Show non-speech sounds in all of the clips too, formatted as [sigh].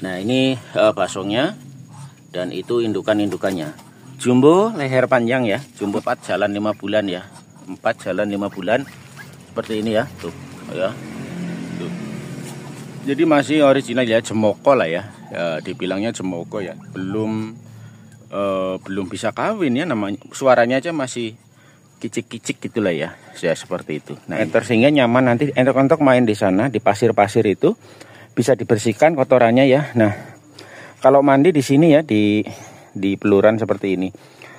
Nah ini uh, basongnya dan itu indukan-indukannya. Jumbo leher panjang ya, jumbo 4 jalan 5 bulan ya. 4 jalan 5 bulan seperti ini ya, tuh ya. Tuh. Jadi masih original ya, jemoko lah ya. ya dibilangnya jemoko ya. Belum uh, belum bisa kawin ya namanya. Suaranya aja masih kicik-kicik gitulah ya. Ya seperti itu. Nah, enter sehingga nyaman nanti entok-entok main di sana di pasir-pasir itu bisa dibersihkan kotorannya ya. Nah, kalau mandi di sini ya di di peluran seperti ini.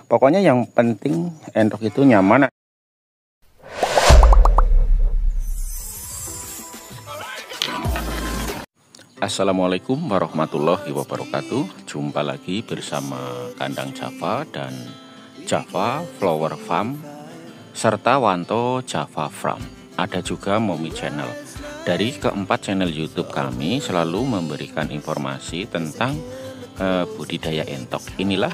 Pokoknya yang penting endok itu nyaman. Assalamualaikum warahmatullahi wabarakatuh Jumpa lagi bersama Kandang Java dan Java Flower Farm Serta Wanto Java Farm Ada juga Momi Channel dari keempat channel YouTube kami selalu memberikan informasi tentang uh, budidaya entok. Inilah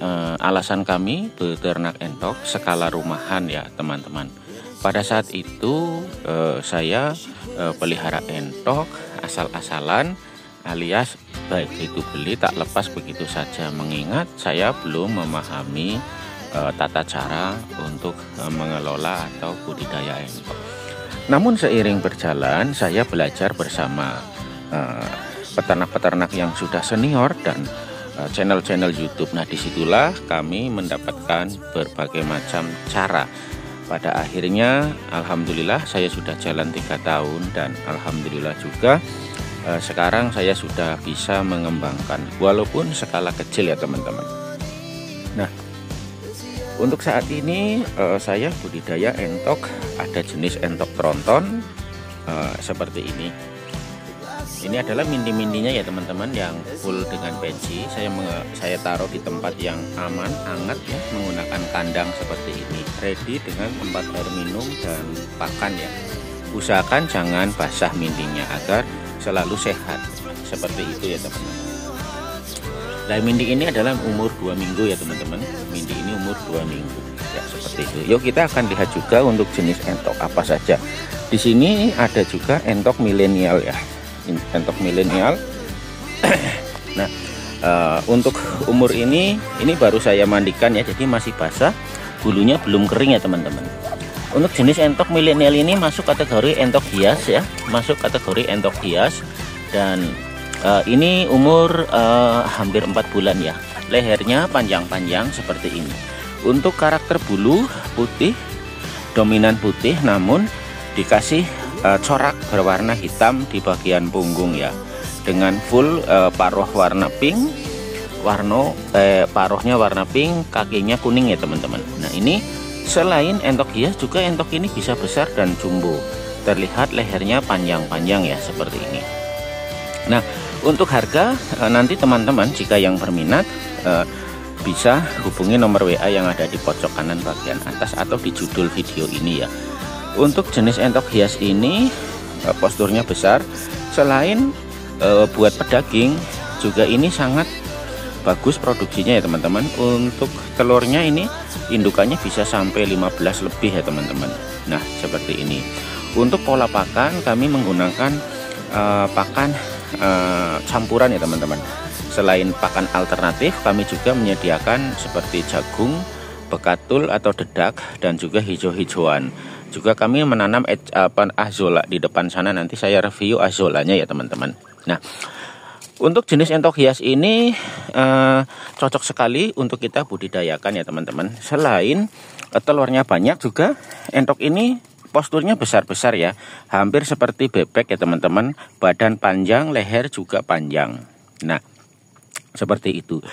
uh, alasan kami beternak entok skala rumahan ya teman-teman. Pada saat itu uh, saya uh, pelihara entok asal-asalan alias baik itu beli tak lepas begitu saja mengingat saya belum memahami uh, tata cara untuk uh, mengelola atau budidaya entok. Namun seiring berjalan saya belajar bersama eh, peternak-peternak uh, yang sudah senior dan eh, channel-channel uh, YouTube. Nah di situlah kami mendapatkan berbagai macam cara. Pada akhirnya Alhamdulillah saya sudah jalan tiga tahun dan Alhamdulillah juga uh, sekarang saya sudah bisa mengembangkan walaupun skala kecil ya teman-teman. Untuk saat ini uh, saya budidaya entok, ada jenis entok tronton uh, seperti ini. Ini adalah mindi-mindinya ya teman-teman yang full dengan pensi. Saya saya taruh di tempat yang aman, hangat ya, menggunakan kandang seperti ini. Ready dengan tempat air minum dan pakan ya. Usahakan jangan basah mindinya agar selalu sehat. Seperti itu ya teman-teman. Nah mindi ini adalah umur 2 minggu ya teman-teman. Mindi ini umur 2 minggu. Ya seperti itu. Yuk kita akan lihat juga untuk jenis entok apa saja. Di sini ada juga entok milenial ya. Entok milenial. [clears throat] Nah uh, untuk umur ini Ini baru saya mandikan ya Jadi masih basah. Bulunya belum kering ya teman-teman. Untuk jenis entok milenial ini masuk kategori entok hias ya. Masuk kategori entok hias. Dan uh, ini umur uh, hampir empat bulan ya. Lehernya panjang-panjang seperti ini. Untuk karakter bulu putih dominan putih namun dikasih uh, corak berwarna hitam di bagian punggung ya. Dengan full uh, paruh warna pink warna eh, paruhnya warna pink kakinya kuning ya teman-teman. Nah ini selain entok hias juga entok ini bisa besar dan jumbo. Terlihat lehernya panjang-panjang ya seperti ini. Nah untuk harga eh, nanti teman-teman jika yang berminat eh, bisa hubungi nomor WA yang ada di pojok kanan bagian atas atau di judul video ini ya. Untuk jenis entok hias ini eh, posturnya besar. Selain buat pedaging juga ini sangat bagus produksinya ya teman-teman. Untuk telurnya ini indukannya bisa sampai 15 lebih ya teman-teman. Nah, seperti ini. Untuk pola pakan kami menggunakan uh, pakan uh, campuran ya teman-teman. Selain pakan alternatif kami juga menyediakan seperti jagung bekatul atau dedak dan juga hijau-hijauan. Juga kami menanam apa azola di depan sana. Nanti saya review azolanya ya teman-teman. Nah untuk jenis entok hias ini uh, cocok sekali untuk kita budidayakan ya teman-teman. Selain uh, telurnya banyak juga entok ini posturnya besar-besar ya. Hampir seperti bebek ya teman-teman. Badan panjang leher juga panjang. Nah seperti itu.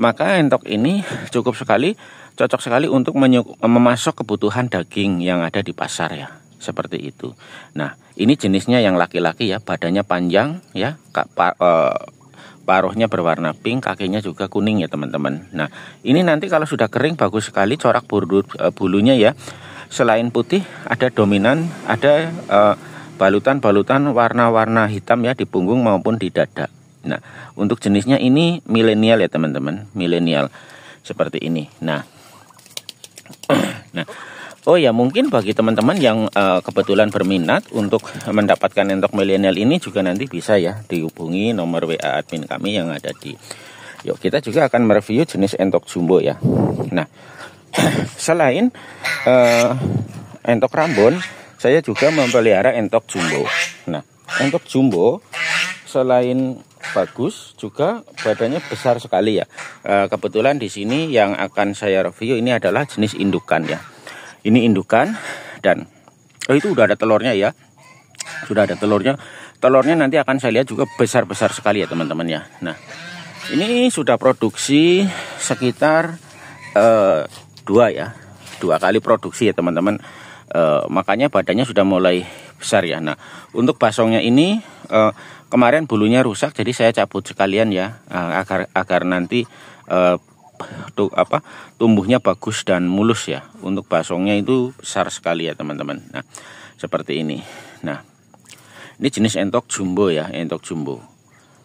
Maka entok ini cukup sekali cocok sekali untuk memasok kebutuhan daging yang ada di pasar ya. Seperti itu. Nah ini jenisnya yang laki-laki ya. Badannya panjang ya e, paruhnya berwarna pink, kakinya juga kuning ya teman-teman. Nah, ini nanti kalau sudah kering bagus sekali corak bulu, e, bulunya ya selain putih ada dominan ada uh, balutan-balutan warna-warna hitam ya di punggung maupun di dada. Nah, untuk jenisnya ini milenial ya teman-teman, milenial seperti ini. Nah, [clears throat] nah Oh ya mungkin bagi teman-teman yang uh, kebetulan berminat untuk mendapatkan entok milenial ini juga nanti bisa ya dihubungi nomor WA admin kami yang ada di Yuk kita juga akan mereview jenis entok jumbo ya. Nah [clears throat] selain uh, entok rambon saya juga memelihara entok jumbo. Nah entok jumbo selain bagus juga badannya besar sekali ya. Uh, kebetulan di sini yang akan saya review ini adalah jenis indukan ya ini indukan dan oh itu udah ada telurnya ya sudah ada telurnya telurnya nanti akan saya lihat juga besar-besar sekali ya teman-teman ya nah ini sudah produksi sekitar uh, dua ya dua kali produksi ya teman-teman. Uh, makanya badannya sudah mulai besar ya. Nah untuk basongnya ini uh, kemarin bulunya rusak jadi saya cabut sekalian ya uh, agar agar nanti uh, tuh apa tumbuhnya bagus dan mulus ya. Untuk basongnya itu besar sekali ya teman-teman. Nah seperti ini. Nah ini jenis entok jumbo ya entok jumbo.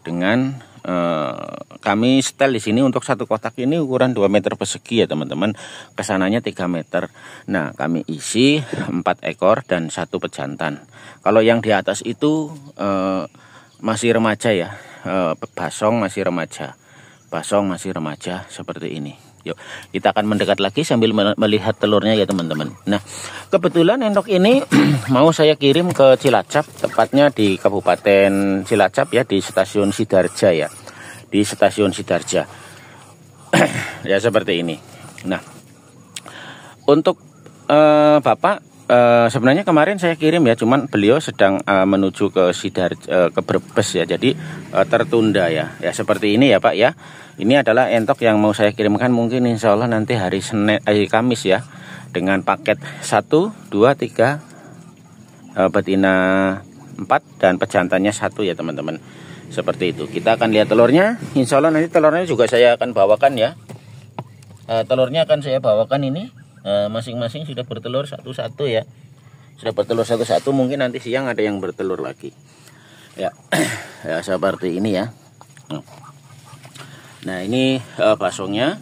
Dengan eh, kami setel di sini untuk satu kotak ini ukuran 2 meter persegi ya teman-teman. Ke sananya 3 meter. Nah kami isi 4 ekor dan satu pejantan. Kalau yang di atas itu eh, masih remaja ya. Eh, basong masih remaja. Basong masih remaja seperti ini. Yuk, kita akan mendekat lagi sambil melihat telurnya ya teman-teman. Nah, kebetulan endok ini [clears throat] mau saya kirim ke Cilacap, tepatnya di Kabupaten Cilacap ya, di stasiun Sidarja ya. Di stasiun Sidarja. [clears throat] ya seperti ini. Nah, untuk uh, Bapak Uh, sebenarnya kemarin saya kirim ya, cuman beliau sedang uh, menuju ke Sidar uh, ke Brebes ya, jadi uh, tertunda ya. Ya seperti ini ya Pak ya. Ini adalah entok yang mau saya kirimkan mungkin Insya Allah nanti hari Senin, hari Kamis ya, dengan paket 1, 2, 3 uh, betina 4 dan pejantannya satu ya teman-teman. Seperti itu. Kita akan lihat telurnya. Insya Allah nanti telurnya juga saya akan bawakan ya. Uh, telurnya akan saya bawakan ini masing-masing sudah bertelur satu-satu ya. Sudah bertelur satu-satu mungkin nanti siang ada yang bertelur lagi. Ya [clears throat] ya seperti ini ya. Nah ini uh, basongnya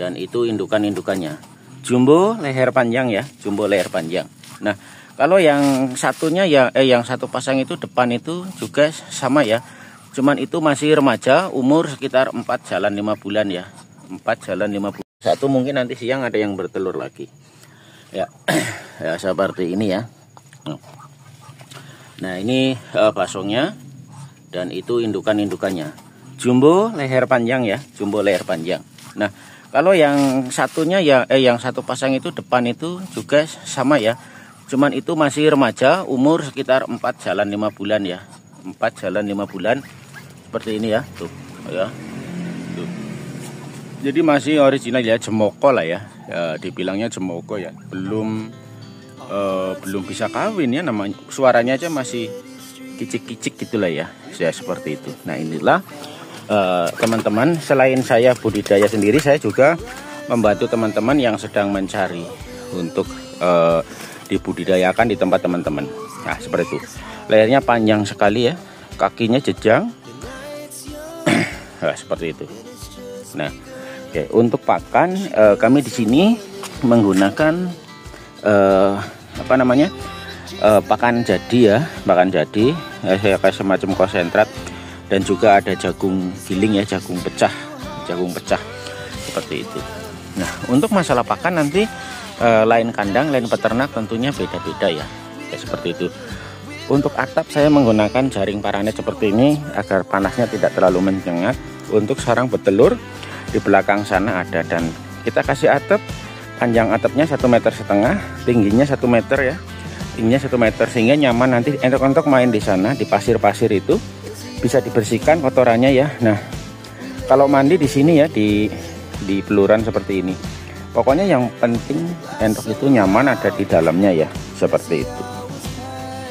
dan itu indukan-indukannya. Jumbo leher panjang ya jumbo leher panjang. Nah kalau yang satunya ya eh yang satu pasang itu depan itu juga sama ya. Cuman itu masih remaja umur sekitar 4 jalan 5 bulan ya. 4 jalan 5 bulan satu mungkin nanti siang ada yang bertelur lagi. Ya, [clears throat] ya seperti ini ya. Nah ini uh, basongnya dan itu indukan-indukannya. Jumbo leher panjang ya, jumbo leher panjang. Nah kalau yang satunya ya, eh yang satu pasang itu depan itu juga sama ya. Cuman itu masih remaja, umur sekitar 4 jalan 5 bulan ya. 4 jalan 5 bulan seperti ini ya, tuh ya jadi masih original ya jemoko lah ya, ya dibilangnya jemoko ya. Belum uh, belum bisa kawin ya namanya suaranya aja masih kicik-kicik gitulah ya. Saya seperti itu. Nah inilah eh, teman-teman uh, selain saya budidaya sendiri saya juga membantu teman-teman yang sedang mencari untuk uh, dibudidayakan di tempat teman-teman. Nah seperti itu. Lehernya panjang sekali ya. Kakinya jejang. [clears throat] Nah, seperti itu. Nah Oke, untuk pakan uh, kami di sini menggunakan uh, apa namanya uh, pakan jadi ya, pakan jadi saya kasih semacam konsentrat dan juga ada jagung giling ya, jagung pecah, jagung pecah seperti itu. Nah, untuk masalah pakan nanti lain kandang, lain peternak tentunya beda-beda ya, ya seperti itu. Untuk atap saya menggunakan jaring paranet seperti ini agar panasnya tidak terlalu menyengat. Untuk sarang betelur di belakang sana ada dan kita kasih atap. Panjang atapnya satu meter setengah tingginya satu meter ya. Tingginya satu meter sehingga nyaman nanti entok-entok main di sana di pasir-pasir itu. Bisa dibersihkan kotorannya ya. Nah kalau mandi di sini ya di di peluran seperti ini. Pokoknya yang penting entok itu nyaman ada di dalamnya ya seperti itu.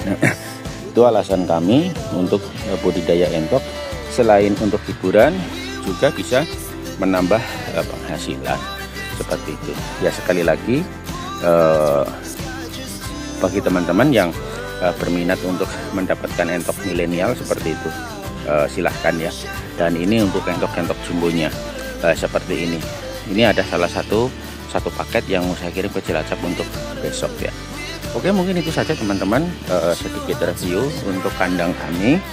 Nah, [clears throat] itu alasan kami untuk budidaya entok. Selain untuk hiburan juga bisa menambah uh, penghasilan. Seperti itu. Ya sekali lagi uh, bagi teman-teman yang uh, berminat untuk mendapatkan entok milenial seperti itu uh, silahkan ya. Dan ini untuk entok-entok jumbonya uh, seperti ini. Ini ada salah satu satu paket yang saya kirim ke Cilacap untuk besok ya. Oke mungkin itu saja teman-teman. Uh, sedikit review untuk kandang kami.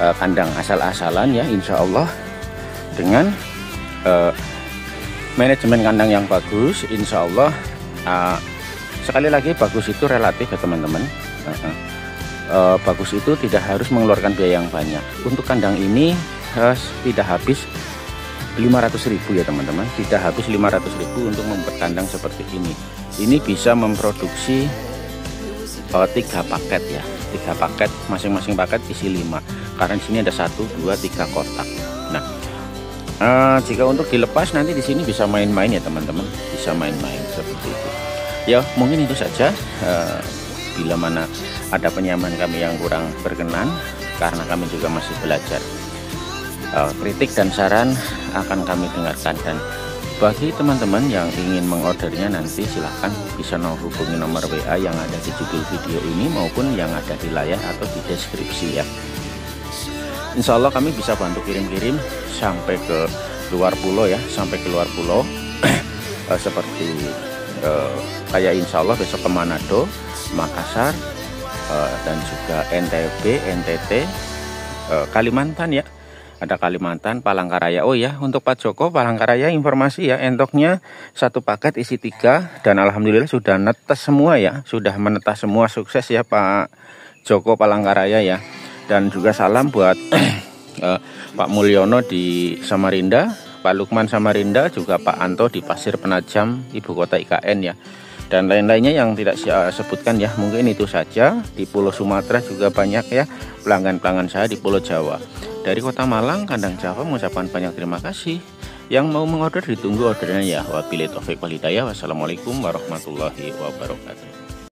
Uh, kandang asal-asalan ya Insya Allah. Dengan uh, manajemen kandang yang bagus Insya Allah uh, sekali lagi bagus itu relatif ya teman-teman. Uh, uh, uh, bagus itu tidak harus mengeluarkan biaya yang banyak. Untuk kandang ini uh, tidak habis 500.000 ya teman-teman. Tidak habis 500.000 untuk membuat kandang seperti ini. Ini bisa memproduksi uh, tiga paket ya. Tiga paket masing-masing paket isi lima. Karena di sini ada satu dua tiga kotak. Nah uh, jika untuk dilepas nanti di sini bisa main-main ya teman-teman. Bisa main-main seperti itu. Ya mungkin itu saja. Uh, bila mana ada penyaman kami yang kurang berkenan karena kami juga masih belajar. Uh, kritik dan saran akan kami dengarkan. Dan bagi teman-teman yang ingin mengordernya nanti silahkan bisa menghubungi nomor WA yang ada di judul video ini maupun yang ada di layar atau di deskripsi ya Insya Allah kami bisa bantu kirim-kirim sampai ke luar pulau ya sampai ke luar pulau [clears throat] eh, seperti eh, kayak Insya Allah besok ke Manado Makassar eh, dan juga NTB NTT Kalimantan ya ada Kalimantan, Palangkaraya. Oh ya, untuk Pak Joko Palangkaraya informasi ya, entoknya satu paket isi tiga dan alhamdulillah sudah netes semua ya, sudah menetas semua sukses ya Pak Joko Palangkaraya ya. Dan juga salam buat uh, [clears throat] Pak Mulyono di Samarinda, Pak Lukman Samarinda, juga Pak Anto di Pasir Penajam, ibu kota IKN ya dan lain-lainnya yang tidak saya sebutkan ya mungkin itu saja di Pulau Sumatera juga banyak ya pelanggan-pelanggan saya di Pulau Jawa dari Kota Malang, Kandang Java mengucapkan banyak terima kasih. Yang mau mengorder ditunggu ordernya ya. Wabillahi taufiq walhidayah. Wassalamualaikum warahmatullahi wabarakatuh.